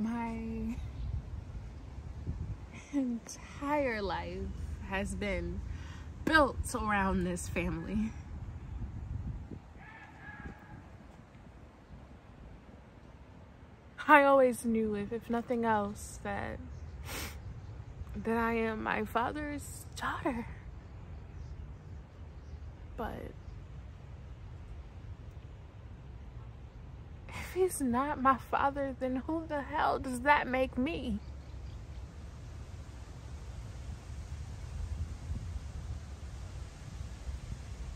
my entire life has been built around this family. I always knew if, if nothing else that that I am my father's daughter. But if he's not my father, then who the hell does that make me?